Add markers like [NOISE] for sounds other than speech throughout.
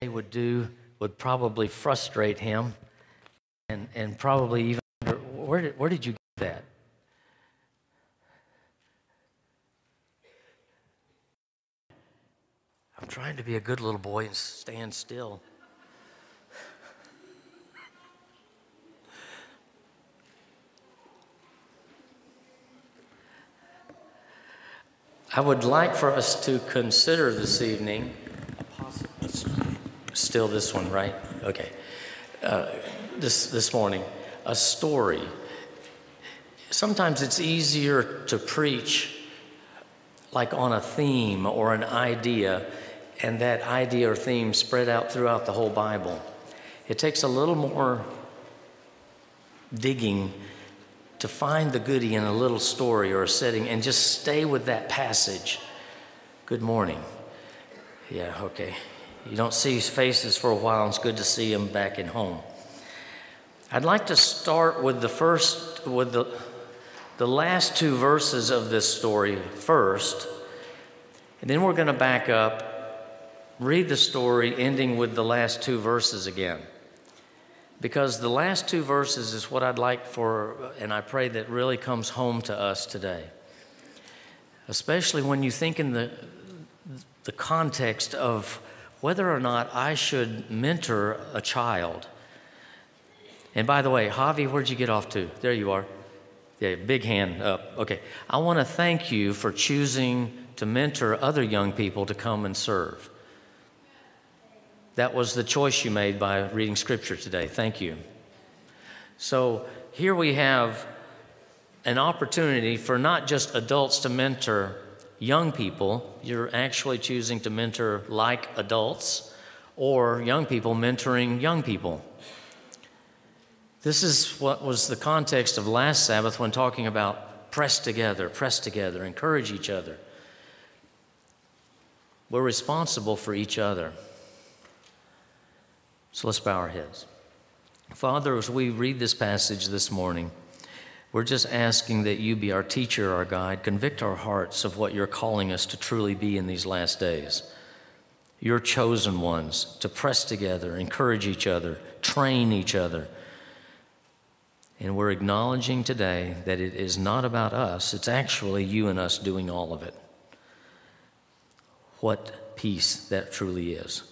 they would do would probably frustrate him and, and probably even where did, where did you get that? I'm trying to be a good little boy and stand still. I would like for us to consider this evening, still this one, right? Okay. Uh, this, this morning, a story. Sometimes it's easier to preach like on a theme or an idea, and that idea or theme spread out throughout the whole Bible. It takes a little more digging to find the goody in a little story or a setting and just stay with that passage. Good morning. Yeah, okay. You don't see his faces for a while, and it's good to see him back at home. I'd like to start with the first, with the, the last two verses of this story first, and then we're going to back up, read the story, ending with the last two verses again because the last two verses is what I'd like for, and I pray that really comes home to us today. Especially when you think in the, the context of whether or not I should mentor a child. And by the way, Javi, where'd you get off to? There you are. Yeah, big hand up. Okay. I want to thank you for choosing to mentor other young people to come and serve. That was the choice you made by reading Scripture today. Thank you. So here we have an opportunity for not just adults to mentor young people, you're actually choosing to mentor like adults, or young people mentoring young people. This is what was the context of last Sabbath when talking about press together, press together, encourage each other. We're responsible for each other. So let's bow our heads. Father, as we read this passage this morning, we're just asking that you be our teacher, our guide, convict our hearts of what you're calling us to truly be in these last days. Your chosen ones to press together, encourage each other, train each other. And we're acknowledging today that it is not about us, it's actually you and us doing all of it. What peace that truly is.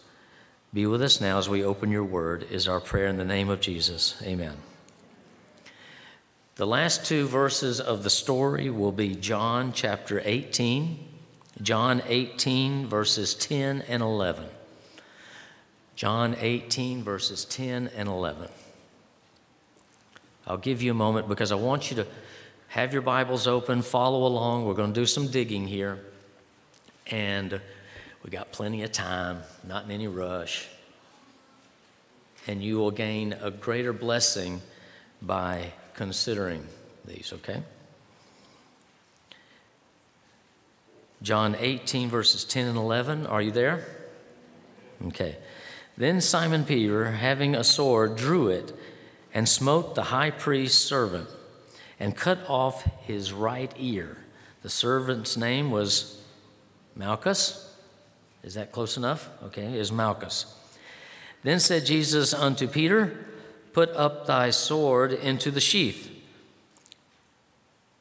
Be with us now as we open your word, is our prayer in the name of Jesus. Amen. The last two verses of the story will be John chapter 18, John 18, verses 10 and 11. John 18, verses 10 and 11. I'll give you a moment because I want you to have your Bibles open, follow along. We're going to do some digging here. And we got plenty of time, not in any rush. And you will gain a greater blessing by considering these, okay? John 18, verses 10 and 11. Are you there? Okay. Then Simon Peter, having a sword, drew it and smote the high priest's servant and cut off his right ear. The servant's name was Malchus. Is that close enough? Okay, is Malchus. Then said Jesus unto Peter, Put up thy sword into the sheath.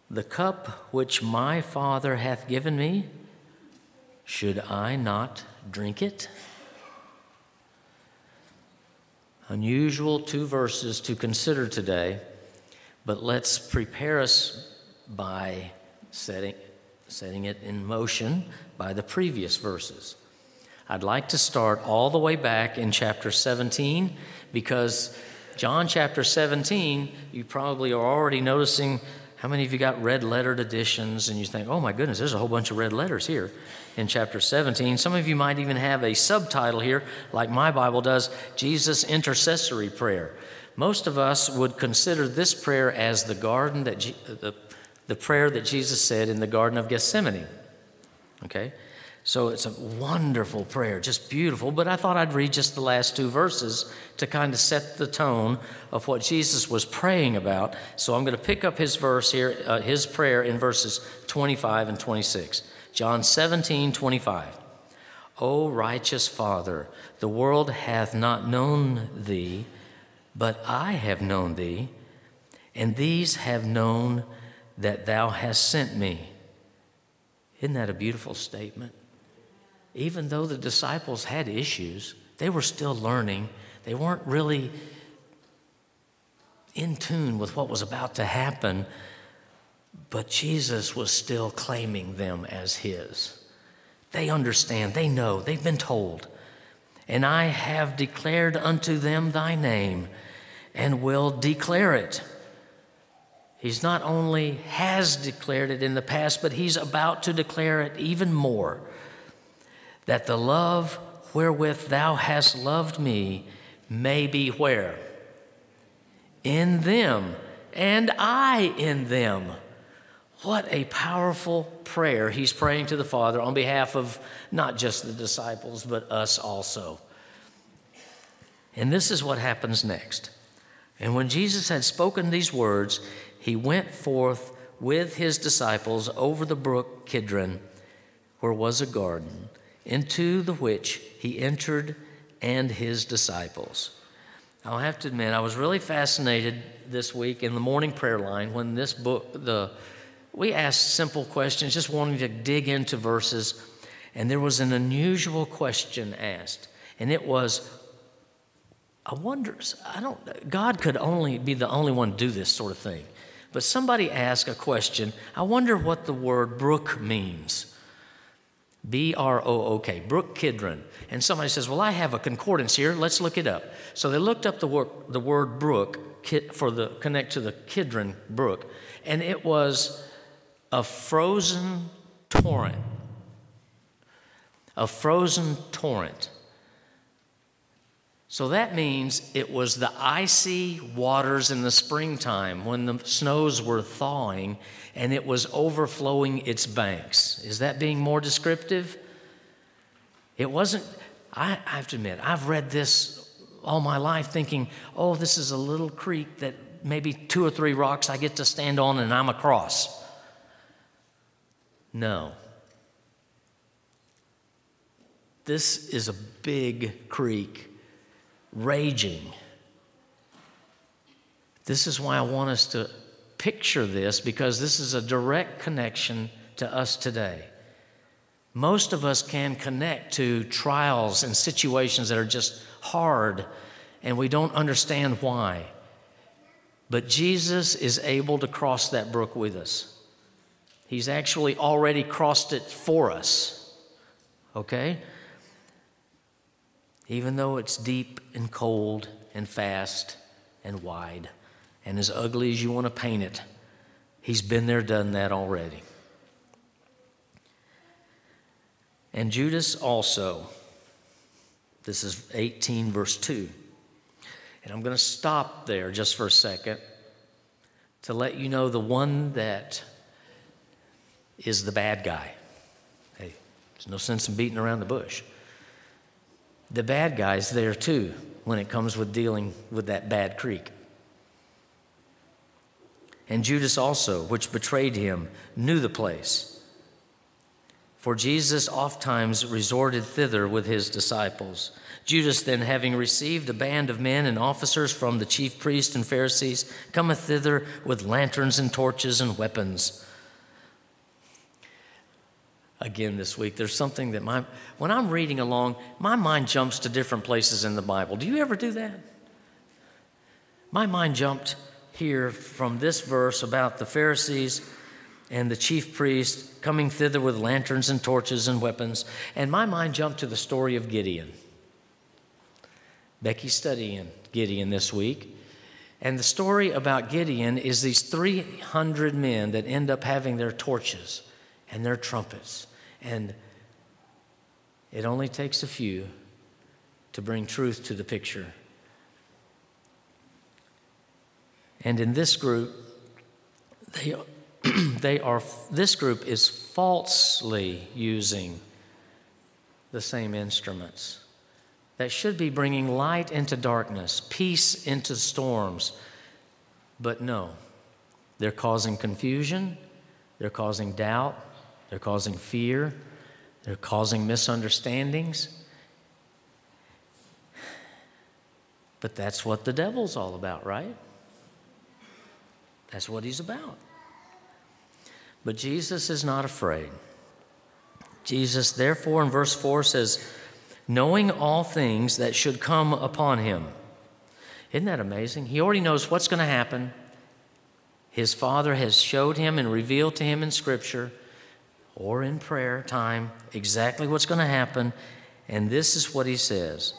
The cup which my Father hath given me, should I not drink it? Unusual two verses to consider today, but let's prepare us by setting, setting it in motion by the previous verses. I'd like to start all the way back in chapter 17 because John chapter 17, you probably are already noticing how many of you got red lettered editions and you think, oh my goodness, there's a whole bunch of red letters here in chapter 17. Some of you might even have a subtitle here, like my Bible does Jesus' intercessory prayer. Most of us would consider this prayer as the garden that the, the prayer that Jesus said in the Garden of Gethsemane. Okay? So it's a wonderful prayer, just beautiful. But I thought I'd read just the last two verses to kind of set the tone of what Jesus was praying about. So I'm going to pick up his verse here, uh, his prayer in verses 25 and 26. John 17, 25. O righteous Father, the world hath not known thee, but I have known thee, and these have known that thou hast sent me. Isn't that a beautiful statement? Even though the disciples had issues, they were still learning. They weren't really in tune with what was about to happen, but Jesus was still claiming them as his. They understand, they know, they've been told. And I have declared unto them thy name and will declare it. He's not only has declared it in the past, but he's about to declare it even more. That the love wherewith thou hast loved me may be where? In them, and I in them. What a powerful prayer he's praying to the Father on behalf of not just the disciples, but us also. And this is what happens next. And when Jesus had spoken these words, he went forth with his disciples over the brook Kidron, where was a garden, into the which he entered and his disciples. I'll have to admit, I was really fascinated this week in the morning prayer line when this book, the we asked simple questions, just wanting to dig into verses, and there was an unusual question asked, and it was, I wonder, I don't, God could only be the only one to do this sort of thing. But somebody asked a question, I wonder what the word brook means. B R O O K, Brook Kidron. And somebody says, Well, I have a concordance here. Let's look it up. So they looked up the the word brook for the connect to the Kidron brook, and it was a frozen torrent. A frozen torrent. So that means it was the icy waters in the springtime when the snows were thawing and it was overflowing its banks. Is that being more descriptive? It wasn't, I, I have to admit, I've read this all my life thinking, oh, this is a little creek that maybe two or three rocks I get to stand on and I'm across. No. This is a big creek raging. This is why I want us to picture this because this is a direct connection to us today. Most of us can connect to trials and situations that are just hard and we don't understand why. But Jesus is able to cross that brook with us. He's actually already crossed it for us. Okay? Even though it's deep and cold and fast and wide and as ugly as you want to paint it, He's been there, done that already. And Judas also. This is 18, verse 2. And I'm going to stop there just for a second to let you know the one that is the bad guy. Hey, there's no sense in beating around the bush. The bad guy's there too when it comes with dealing with that bad creek. And Judas also, which betrayed him, knew the place. For Jesus oft times resorted thither with his disciples. Judas, then, having received a band of men and officers from the chief priests and Pharisees, cometh thither with lanterns and torches and weapons again this week. There's something that my, when I'm reading along, my mind jumps to different places in the Bible. Do you ever do that? My mind jumped here from this verse about the Pharisees and the chief priest coming thither with lanterns and torches and weapons, and my mind jumped to the story of Gideon. Becky's studying Gideon this week. And the story about Gideon is these 300 men that end up having their torches and their trumpets. And it only takes a few to bring truth to the picture. And in this group, they, [CLEARS THROAT] they are, this group is falsely using the same instruments that should be bringing light into darkness, peace into storms. But no, they're causing confusion, they're causing doubt, they're causing fear. They're causing misunderstandings. But that's what the devil's all about, right? That's what he's about. But Jesus is not afraid. Jesus, therefore, in verse 4 says, knowing all things that should come upon him. Isn't that amazing? He already knows what's going to happen. His Father has showed him and revealed to him in Scripture or in prayer time exactly what's going to happen. And this is what he says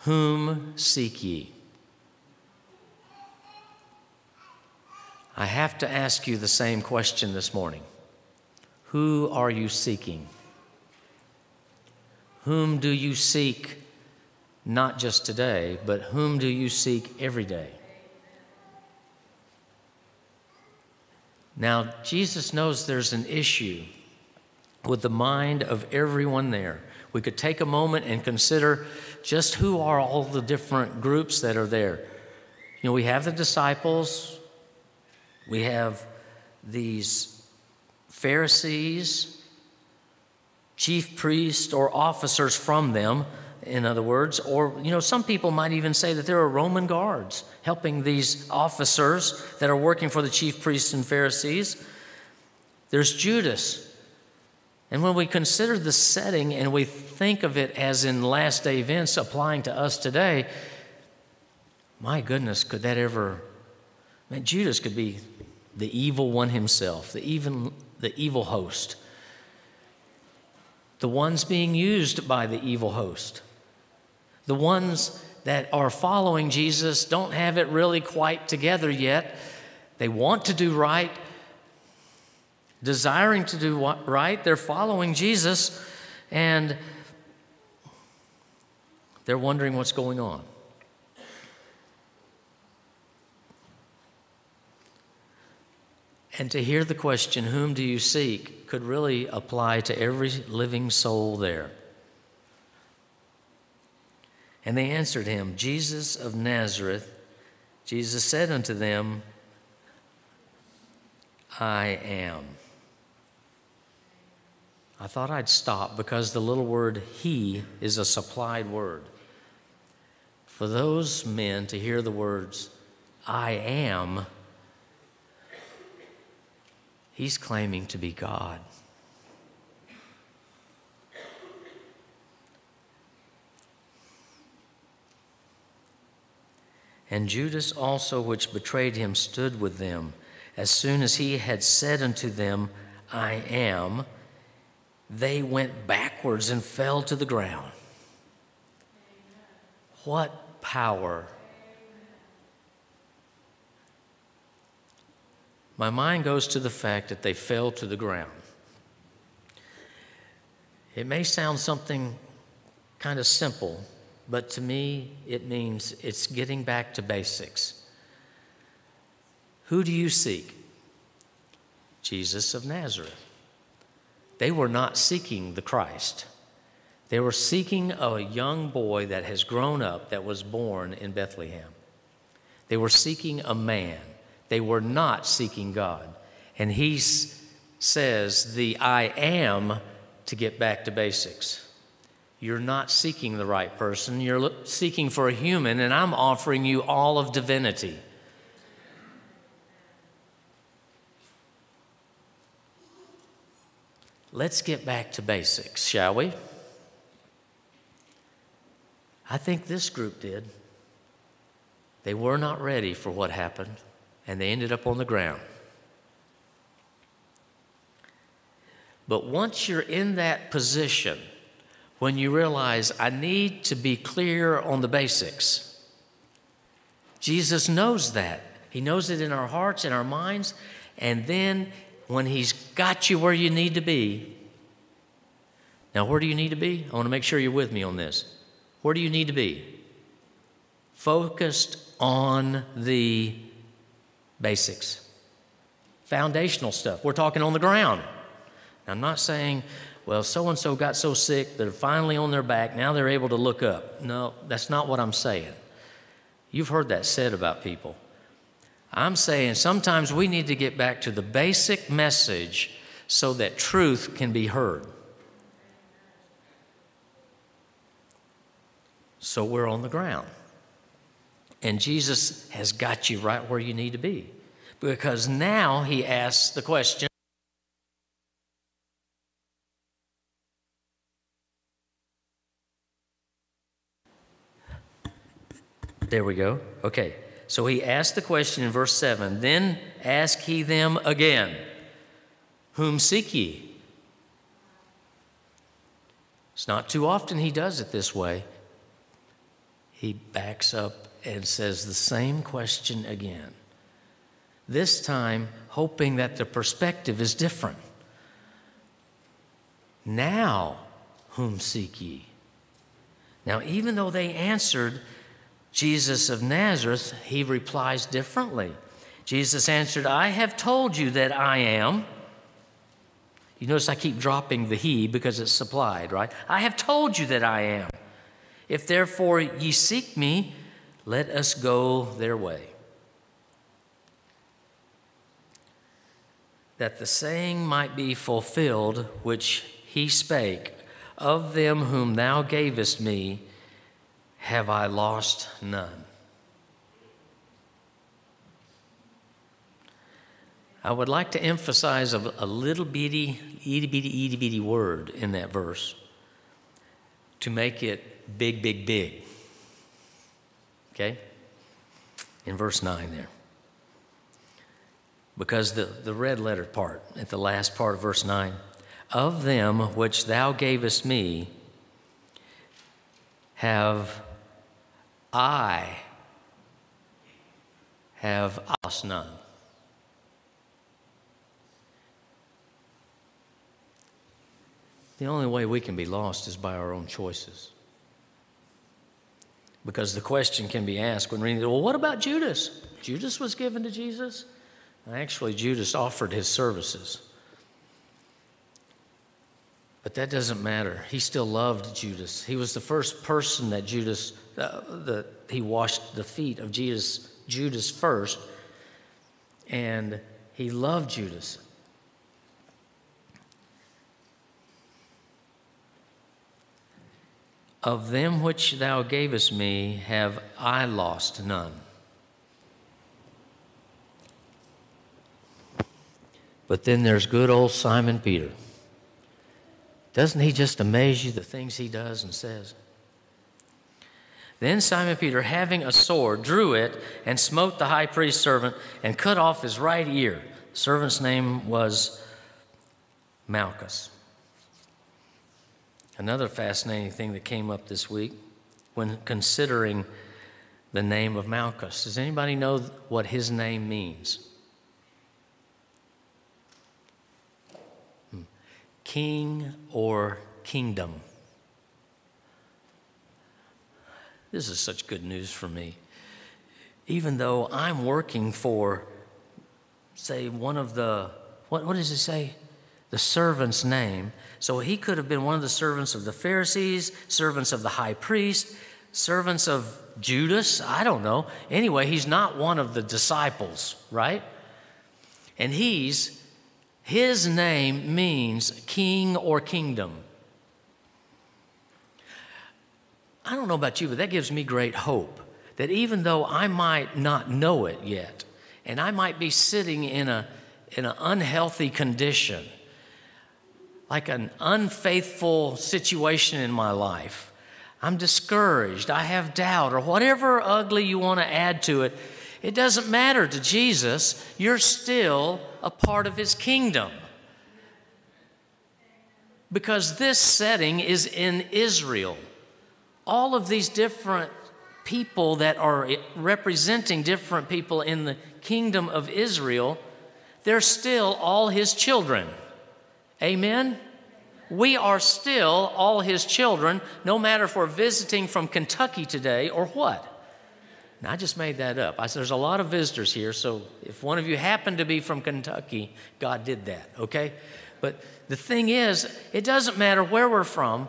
Whom seek ye? I have to ask you the same question this morning. Who are you seeking? Whom do you seek not just today, but whom do you seek every day? Now, Jesus knows there's an issue with the mind of everyone there. We could take a moment and consider just who are all the different groups that are there. You know, we have the disciples, we have these Pharisees, chief priests, or officers from them, in other words. Or, you know, some people might even say that there are Roman guards helping these officers that are working for the chief priests and Pharisees. There's Judas. And when we consider the setting and we think of it as in last day events applying to us today, my goodness, could that ever Man, Judas could be the evil one himself, the, even, the evil host, the ones being used by the evil host, the ones that are following Jesus don't have it really quite together yet. They want to do right, desiring to do right. They're following Jesus, and they're wondering what's going on. And to hear the question, Whom do you seek? could really apply to every living soul there. And they answered him, Jesus of Nazareth. Jesus said unto them, I am. I thought I'd stop because the little word he is a supplied word. For those men to hear the words, I am, He's claiming to be God. And Judas also, which betrayed him, stood with them. As soon as he had said unto them, I am, they went backwards and fell to the ground. What power my mind goes to the fact that they fell to the ground. It may sound something kind of simple, but to me, it means it's getting back to basics. Who do you seek? Jesus of Nazareth. They were not seeking the Christ. They were seeking a young boy that has grown up, that was born in Bethlehem. They were seeking a man. They were not seeking God. And he says the I am to get back to basics. You're not seeking the right person, you're seeking for a human, and I'm offering you all of divinity. Let's get back to basics, shall we? I think this group did. They were not ready for what happened and they ended up on the ground. But once you're in that position, when you realize I need to be clear on the basics, Jesus knows that. He knows it in our hearts, in our minds, and then when He's got you where you need to be, now where do you need to be? I want to make sure you're with me on this. Where do you need to be? Focused on the basics, foundational stuff. We're talking on the ground. I'm not saying, well, so and so got so sick, they're finally on their back, now they're able to look up. No, that's not what I'm saying. You've heard that said about people. I'm saying sometimes we need to get back to the basic message so that truth can be heard. So we're on the ground. And Jesus has got you right where you need to be. Because now he asks the question There we go. Okay. So he asked the question in verse 7 Then ask he them again, Whom seek ye? It's not too often he does it this way. He backs up and says the same question again. This time, hoping that the perspective is different. Now, whom seek ye? Now, even though they answered Jesus of Nazareth, he replies differently. Jesus answered, I have told you that I am. You notice I keep dropping the he because it's supplied, right? I have told you that I am. If therefore ye seek me, let us go their way. That the saying might be fulfilled which he spake, Of them whom thou gavest me, have I lost none. I would like to emphasize a, a little bitty, itty bitty, itty bitty word in that verse to make it big, big, big. Okay? In verse 9 there. Because the, the red letter part, at the last part of verse 9, of them which thou gavest me have I have lost none. The only way we can be lost is by our own choices. Because the question can be asked when reading, well, what about Judas? Judas was given to Jesus? Actually, Judas offered his services. But that doesn't matter. He still loved Judas. He was the first person that Judas, uh, he washed the feet of Jesus, Judas first, and he loved Judas. Of them which thou gavest me have I lost none. But then there's good old Simon Peter. Doesn't he just amaze you, the things he does and says? Then Simon Peter, having a sword, drew it and smote the high priest's servant and cut off his right ear. The servant's name was Malchus. Another fascinating thing that came up this week when considering the name of Malchus. Does anybody know what his name means? Hmm. king or kingdom. This is such good news for me. Even though I'm working for, say, one of the, what, what does it say? The servant's name. So he could have been one of the servants of the Pharisees, servants of the high priest, servants of Judas. I don't know. Anyway, he's not one of the disciples, right? And he's his name means king or kingdom. I don't know about you, but that gives me great hope that even though I might not know it yet, and I might be sitting in, a, in an unhealthy condition, like an unfaithful situation in my life, I'm discouraged, I have doubt, or whatever ugly you want to add to it, it doesn't matter to Jesus. You're still a part of his kingdom. Because this setting is in Israel. All of these different people that are representing different people in the kingdom of Israel, they're still all his children. Amen? We are still all his children, no matter if we're visiting from Kentucky today or what. I just made that up. I said, there's a lot of visitors here, so if one of you happened to be from Kentucky, God did that, okay? But the thing is, it doesn't matter where we're from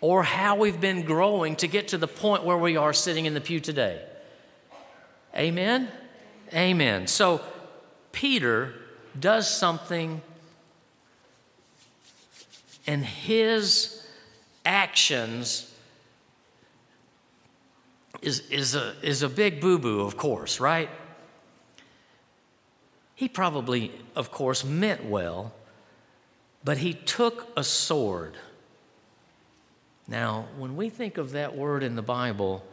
or how we've been growing to get to the point where we are sitting in the pew today. Amen? Amen. So, Peter does something and his actions is, is, a, is a big boo boo, of course, right? He probably, of course, meant well, but he took a sword. Now, when we think of that word in the Bible,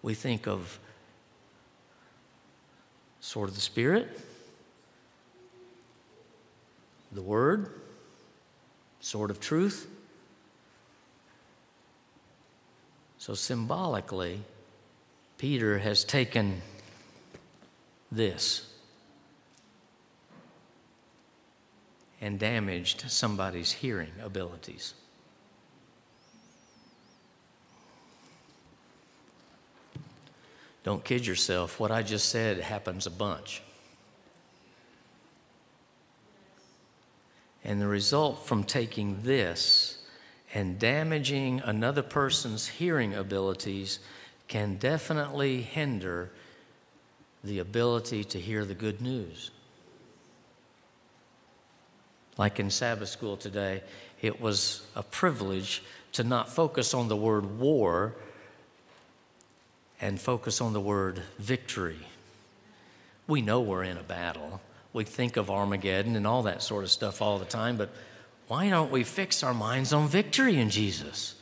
we think of sword of the Spirit, the Word, sword of truth. So, symbolically, Peter has taken this and damaged somebody's hearing abilities. Don't kid yourself. What I just said happens a bunch. And the result from taking this and damaging another person's hearing abilities can definitely hinder the ability to hear the good news. Like in Sabbath school today, it was a privilege to not focus on the word war and focus on the word victory. We know we're in a battle. We think of Armageddon and all that sort of stuff all the time, but why don't we fix our minds on victory in Jesus?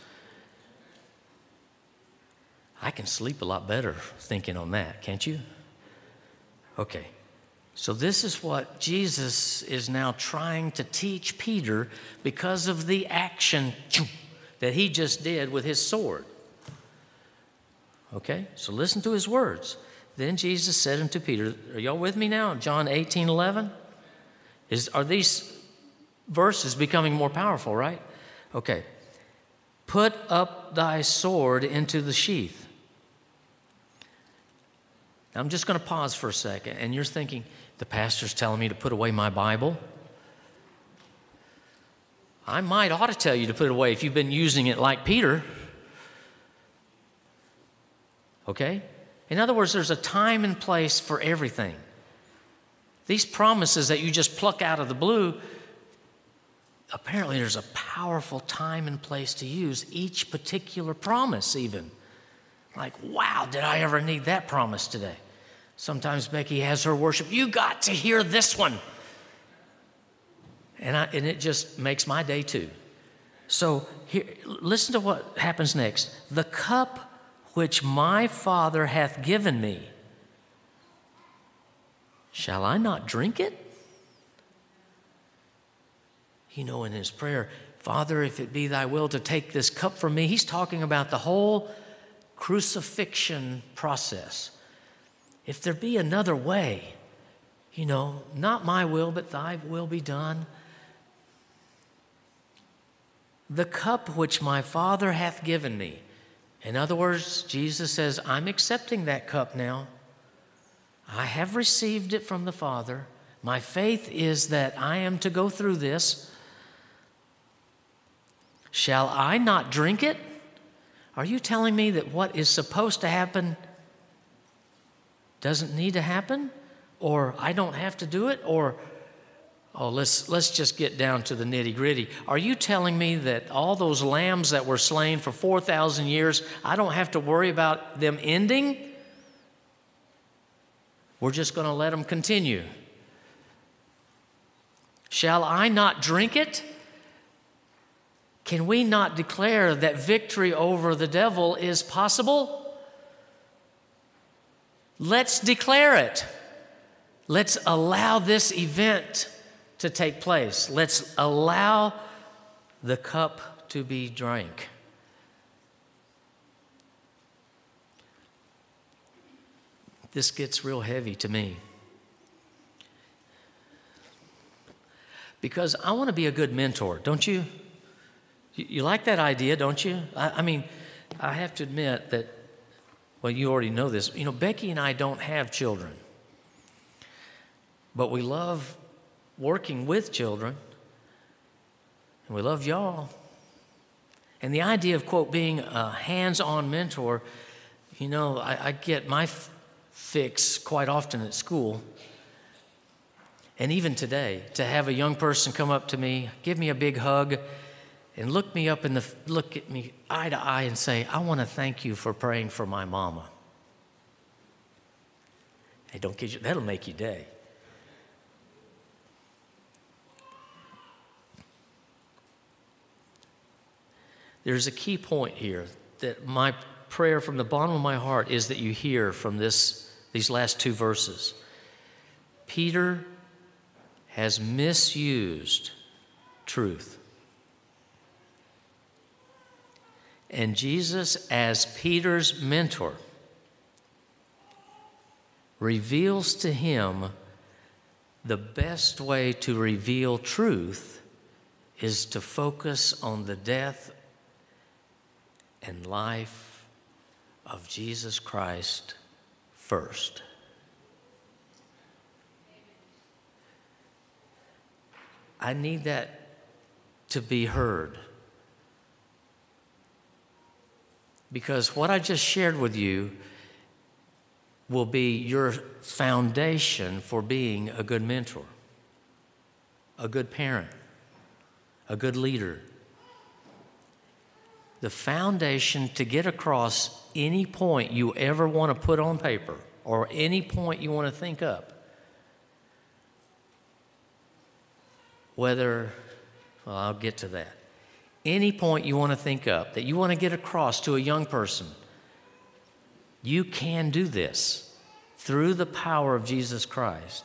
I can sleep a lot better thinking on that, can't you? Okay. So, this is what Jesus is now trying to teach Peter because of the action that he just did with his sword. Okay? So, listen to his words. Then Jesus said unto Peter, Are y'all with me now? John 18 11? Is, are these verses becoming more powerful, right? Okay. Put up thy sword into the sheath. Now, I'm just going to pause for a second, and you're thinking, the pastor's telling me to put away my Bible. I might ought to tell you to put it away if you've been using it like Peter. Okay? In other words, there's a time and place for everything. These promises that you just pluck out of the blue, apparently there's a powerful time and place to use each particular promise, even. Like, wow, did I ever need that promise today? Sometimes Becky has her worship. You got to hear this one. And, I, and it just makes my day too. So here, listen to what happens next. The cup which my Father hath given me, shall I not drink it? You know, in his prayer, Father, if it be thy will to take this cup from me, he's talking about the whole crucifixion process. If there be another way, you know, not my will, but thy will be done. The cup which my Father hath given me. In other words, Jesus says, I'm accepting that cup now. I have received it from the Father. My faith is that I am to go through this. Shall I not drink it? Are you telling me that what is supposed to happen doesn't need to happen? Or I don't have to do it? Or, oh, let's, let's just get down to the nitty gritty. Are you telling me that all those lambs that were slain for 4,000 years, I don't have to worry about them ending? We're just going to let them continue. Shall I not drink it? Can we not declare that victory over the devil is possible? Let's declare it. Let's allow this event to take place. Let's allow the cup to be drank. This gets real heavy to me. Because I want to be a good mentor, don't you? You, like that idea, don't you? I, I mean, I have to admit that well, you already know this. You know, Becky and I don't have children, but we love working with children, and we love y'all. And the idea of, quote, being a hands on mentor, you know, I, I get my f- fix quite often at school. And even today, to have a young person come up to me, give me a big hug, and look me up in the look at me eye to eye and say, I want to thank you for praying for my mama. Hey, don't kid you, that'll make your day. There's a key point here that my prayer from the bottom of my heart is that you hear from this, these last two verses. Peter has misused truth. And Jesus, as Peter's mentor, reveals to him the best way to reveal truth is to focus on the death and life of Jesus Christ first. I need that to be heard. Because what I just shared with you will be your foundation for being a good mentor, a good parent, a good leader. The foundation to get across any point you ever want to put on paper or any point you want to think up. Whether, well, I'll get to that. Any point you want to think up that you want to get across to a young person you can do this through the power of Jesus Christ.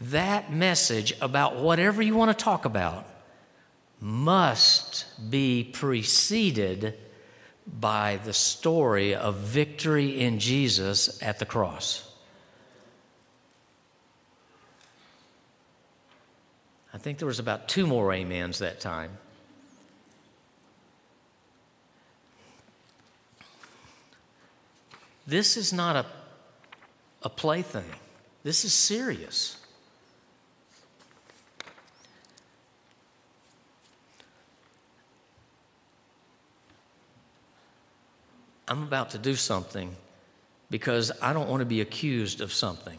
That message about whatever you want to talk about must be preceded by the story of victory in Jesus at the cross. I think there was about two more amens that time. This is not a, a plaything, this is serious. I'm about to do something because I don't want to be accused of something.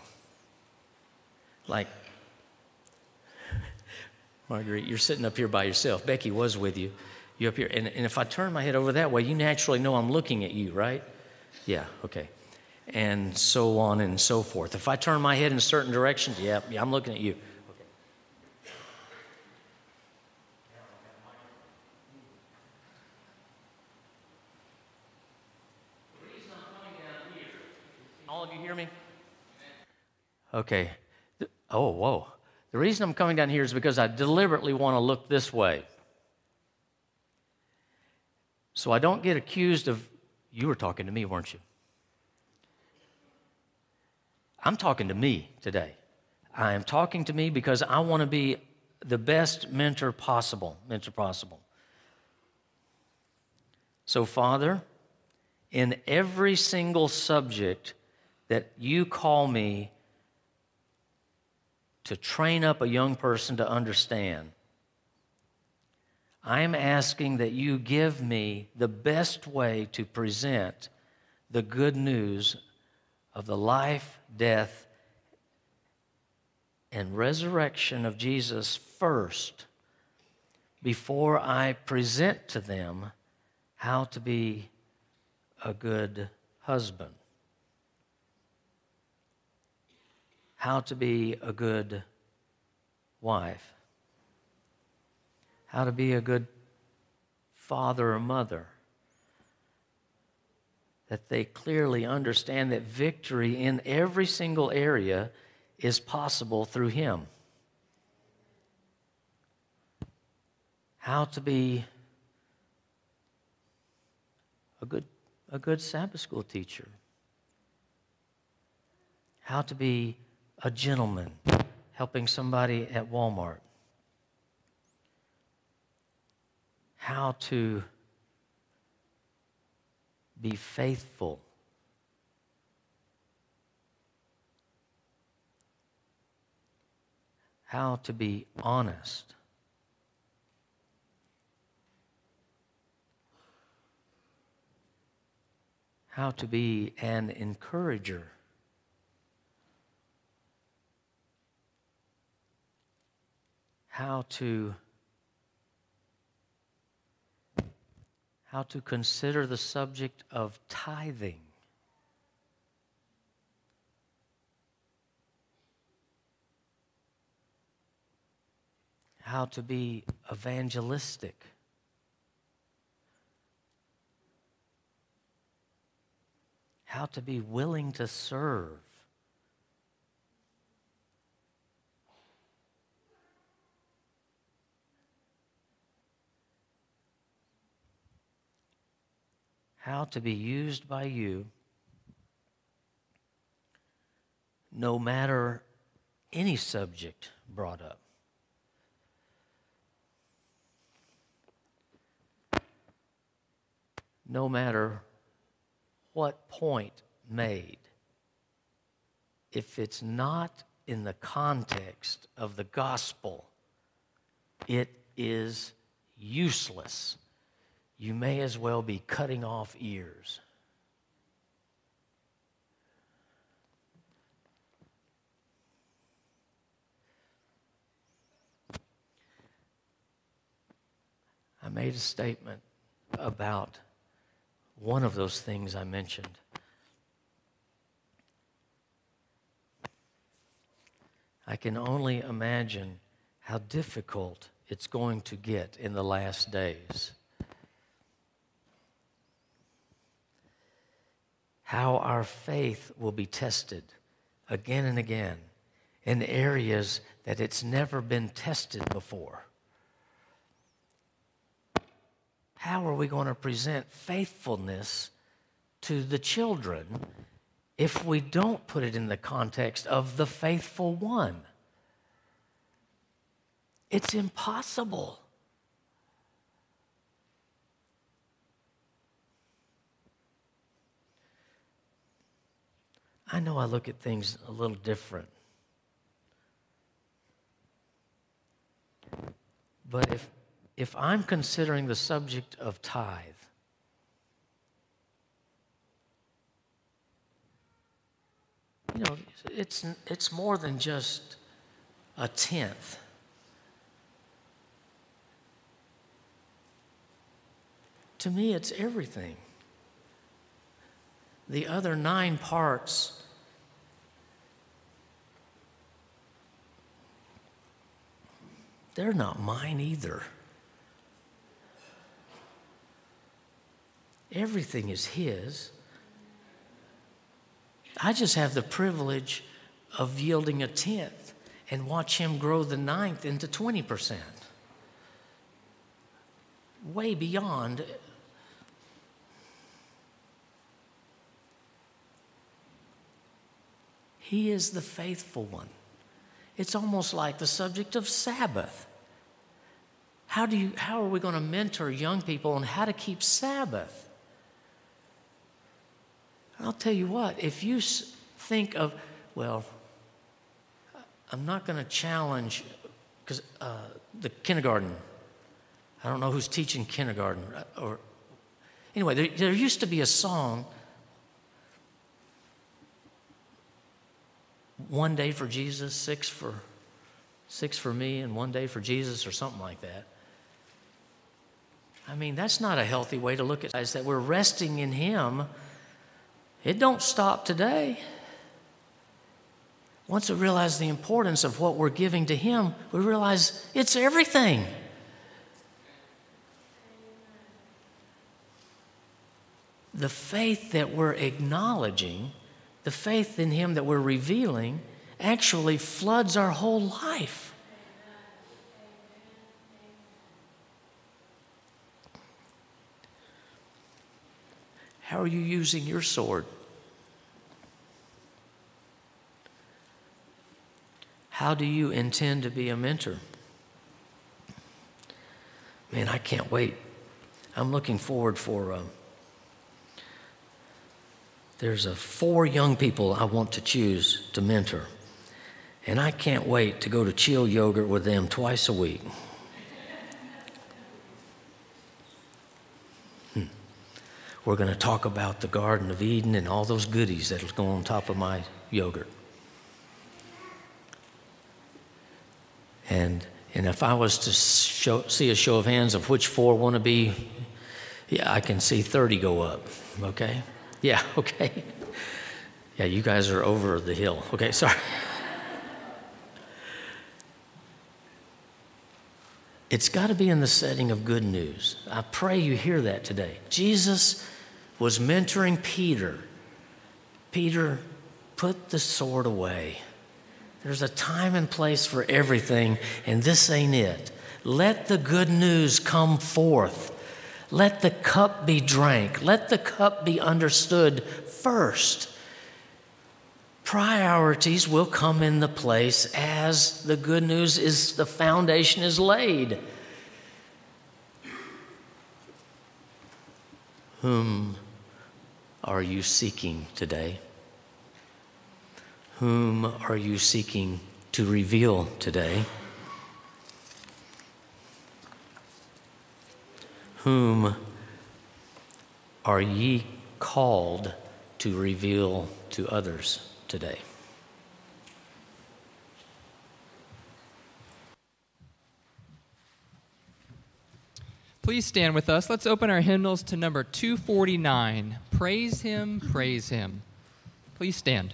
Like, Marguerite, you're sitting up here by yourself. Becky was with you. You're up here. And, and if I turn my head over that way, you naturally know I'm looking at you, right? Yeah, okay. And so on and so forth. If I turn my head in certain direction, yeah, yeah I'm looking at you. Okay. All of you hear me? Okay. Oh, whoa. The reason I'm coming down here is because I deliberately want to look this way. So I don't get accused of you were talking to me, weren't you? I'm talking to me today. I am talking to me because I want to be the best mentor possible, mentor possible. So, Father, in every single subject that you call me to train up a young person to understand, I am asking that you give me the best way to present the good news of the life, death, and resurrection of Jesus first before I present to them how to be a good husband, how to be a good wife how to be a good father or mother. That they clearly understand that victory in every single area is possible through Him. How to be a good, a good Sabbath school teacher. How to be a gentleman helping somebody at Walmart. how to be faithful. How to be honest. How to be an encourager. How to how to consider the subject of tithing. How to be evangelistic. How to be willing to serve. How to be used by you no matter any subject brought up. No matter what point made, if it's not in the context of the gospel, it is useless you may as well be cutting off ears. I made a statement about one of those things I mentioned. I can only imagine how difficult it's going to get in the last days. How our faith will be tested again and again in areas that it's never been tested before. How are we going to present faithfulness to the children if we don't put it in the context of the faithful one? It's impossible. I know I look at things a little different. But if, if I'm considering the subject of tithe, you know, it's, it's more than just a tenth. To me, it's everything. The other nine parts they're not mine either. Everything is His. I just have the privilege of yielding a tenth and watch Him grow the ninth into 20%. Way beyond. He is the faithful one. It's almost like the subject of Sabbath. How, do you, how are we going to mentor young people on how to keep Sabbath? I'll tell you what, if you think of, well, I'm not going to challenge, because uh, the kindergarten, I don't know who's teaching kindergarten, uh, or anyway, there, there used to be a song, one day for Jesus, six for six for me, and one day for Jesus, or something like that. I mean, that's not a healthy way to look at it. Is that we're resting in Him. It don't stop today. Once we realize the importance of what we're giving to Him, we realize it's everything. The faith that we're acknowledging, the faith in Him that we're revealing, actually floods our whole life. How are you using your sword? How do you intend to be a mentor? Man, I can't wait. I'm looking forward for. Uh, there's a four young people I want to choose to mentor, and I can't wait to go to chill yogurt with them twice a week. We're going to talk about the Garden of Eden and all those goodies that'll go on top of my yogurt. And, and if I was to show, see a show of hands of which four want to be Yeah, I can see 30 go up. Okay? Yeah, [LAUGHS] okay. Yeah, you guys are over the hill. Okay, sorry. [LAUGHS] It's got to be in the setting of good news. I pray you hear that today. Jesus was mentoring Peter. Peter, put the sword away. There's a time and place for everything, and this ain't it. Let the good news come forth. Let the cup be drank. Let the cup be understood first. Priorities will come in the place as the good news is the foundation is laid. Whom are you seeking today? Whom are you seeking to reveal today? Whom are ye called to reveal to others today? Please stand with us. Let's open our hymnals to number 249. Praise Him, praise Him. Please stand.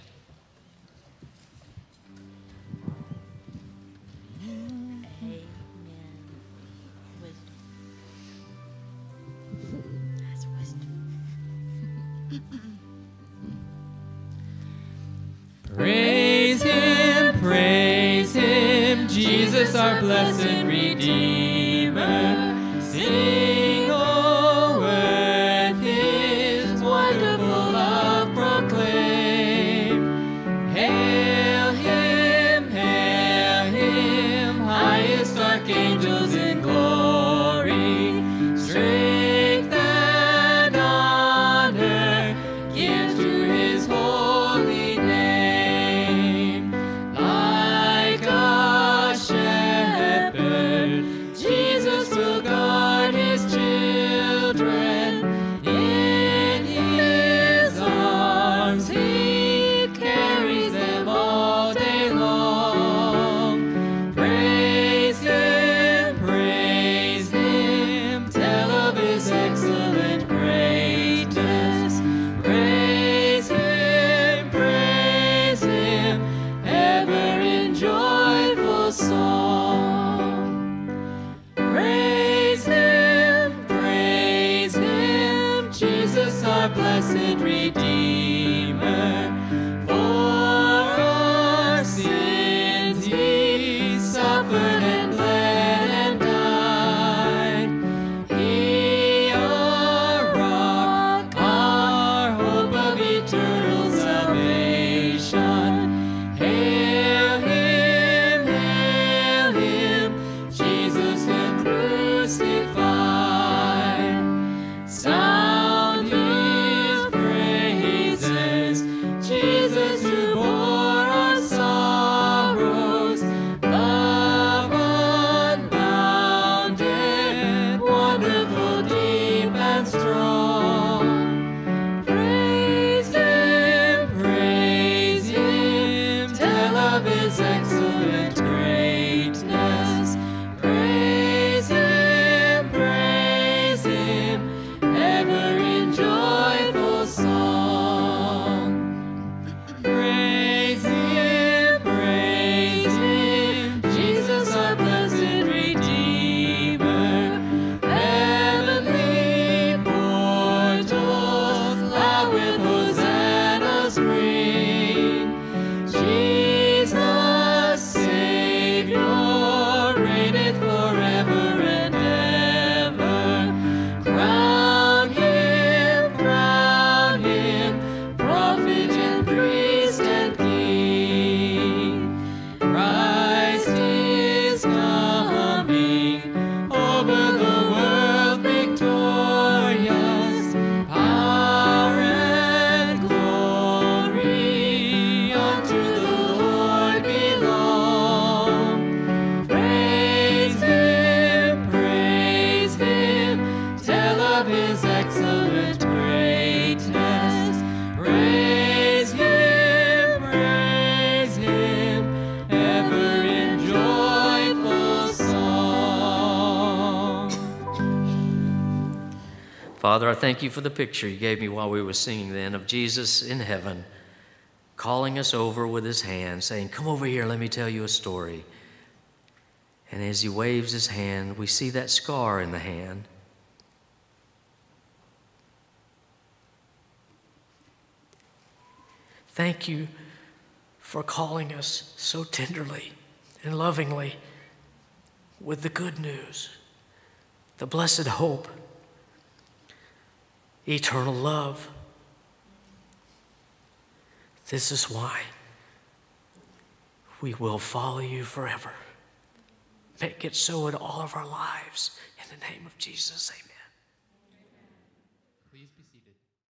Praise him, praise him, Jesus our blessed Redeemer. Jesus. Thank you for the picture you gave me while we were singing then of Jesus in heaven calling us over with his hand, saying, Come over here, let me tell you a story. And as he waves his hand, we see that scar in the hand. Thank you for calling us so tenderly and lovingly with the good news, the blessed hope, eternal love. This is why we will follow you forever. Make it so in all of our lives. In the name of Jesus, amen.